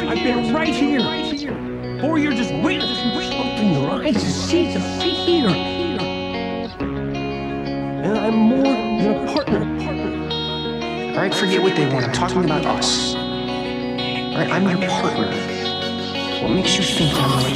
years, I've been right here. Four years just waiting. Open your eyes and see it's right here. And I'm more than a partner. All right, forget what they want. I'm talking about us. All right, I'm your partner. What makes you think I'm